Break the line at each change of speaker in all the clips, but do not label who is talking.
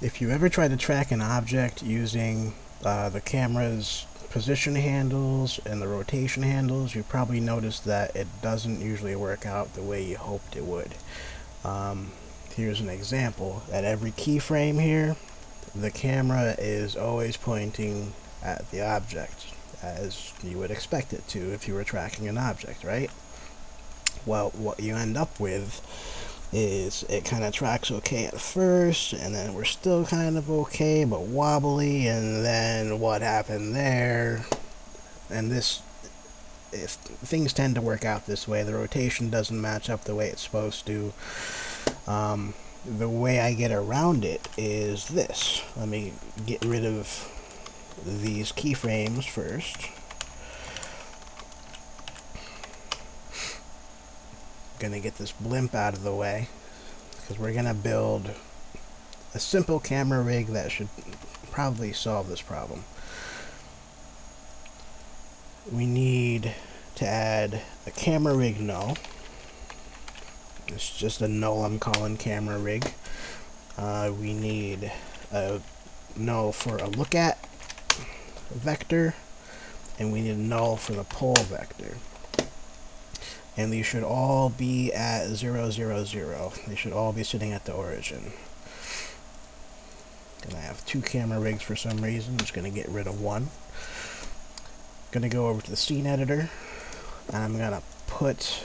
if you ever try to track an object using uh, the camera's position handles and the rotation handles, you probably noticed that it doesn't usually work out the way you hoped it would. Um, here's an example. At every keyframe here, the camera is always pointing at the object as you would expect it to if you were tracking an object, right? Well, what you end up with is it kind of tracks okay at first and then we're still kind of okay but wobbly and then what happened there? And this if things tend to work out this way the rotation doesn't match up the way it's supposed to um, the way I get around it is this. Let me get rid of these keyframes first gonna get this blimp out of the way because we're gonna build a simple camera rig that should probably solve this problem. We need to add a camera rig null. It's just a null I'm calling camera rig. Uh, we need a null for a look at vector and we need a null for the pole vector and these should all be at 0, 0, 0. They should all be sitting at the origin. And I have two camera rigs for some reason. I'm just going to get rid of one. Going to go over to the scene editor, and I'm going to put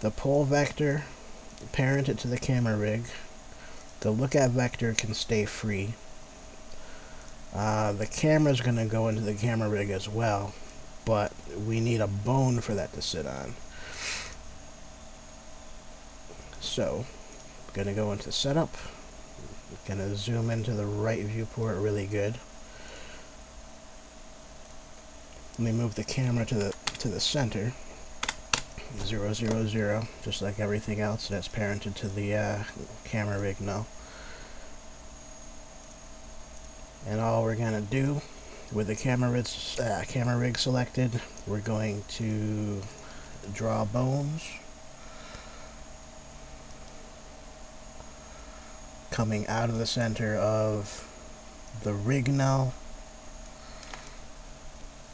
the pole vector, parent it to the camera rig. The look at vector can stay free. Uh, the camera is going to go into the camera rig as well but we need a bone for that to sit on. So, I'm going to go into setup. I'm going to zoom into the right viewport really good. Let me move the camera to the to the center. Zero zero zero, just like everything else that's parented to the uh, camera rig now. And all we're gonna do with the camera rig, uh, camera rig selected, we're going to draw bones coming out of the center of the rig now.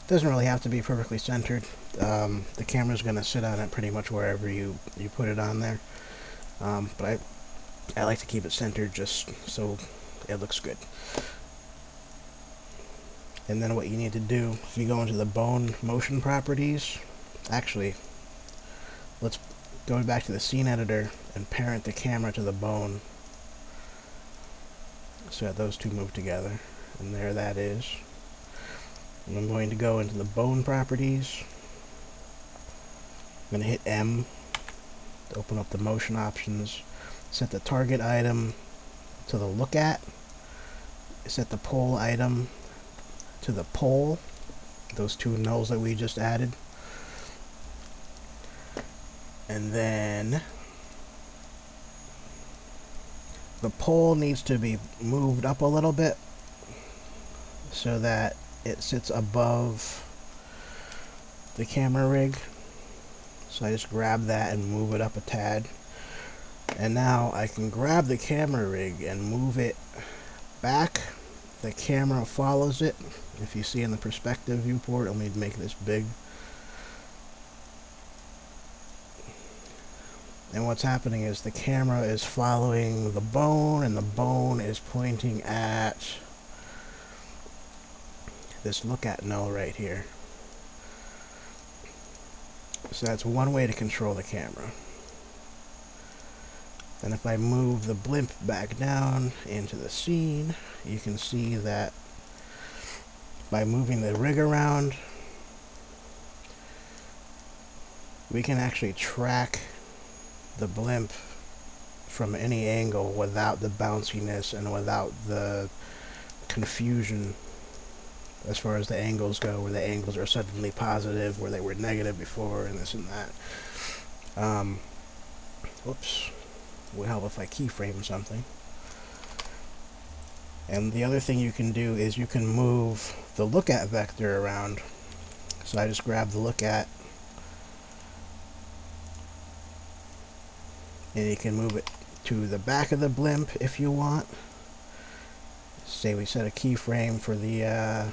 Doesn't really have to be perfectly centered. Um, the camera's going to sit on it pretty much wherever you, you put it on there. Um, but I, I like to keep it centered just so it looks good and then what you need to do if you go into the bone motion properties actually let's go back to the scene editor and parent the camera to the bone so that those two move together. And there that is. And I'm going to go into the bone properties. I'm going to hit M to open up the motion options. Set the target item to the look at. Set the pole item to the pole, those two nulls that we just added. And then the pole needs to be moved up a little bit so that it sits above the camera rig. So I just grab that and move it up a tad. And now I can grab the camera rig and move it back. The camera follows it if you see in the perspective viewport, let me make this big. And what's happening is the camera is following the bone, and the bone is pointing at this look at null right here. So that's one way to control the camera. And if I move the blimp back down into the scene, you can see that by moving the rig around we can actually track the blimp from any angle without the bounciness and without the confusion as far as the angles go, where the angles are suddenly positive, where they were negative before, and this and that. Um, whoops. Will help if I keyframe something. And the other thing you can do is you can move the look at vector around. So I just grab the look at and you can move it to the back of the blimp if you want. Say we set a keyframe for the uh,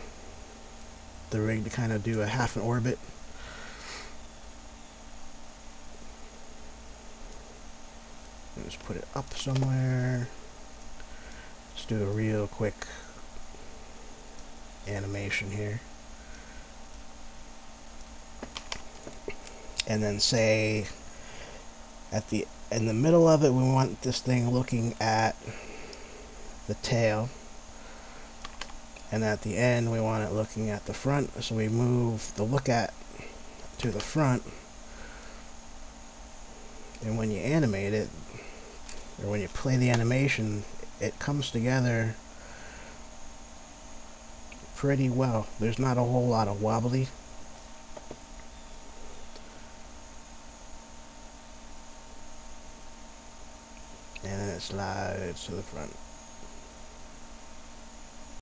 the rig to kind of do a half an orbit. Just put it up somewhere. Let's do a real quick animation here. And then say at the in the middle of it we want this thing looking at the tail and at the end we want it looking at the front so we move the look at to the front and when you animate it or when you play the animation it comes together pretty well. There's not a whole lot of wobbly. And then it slides to the front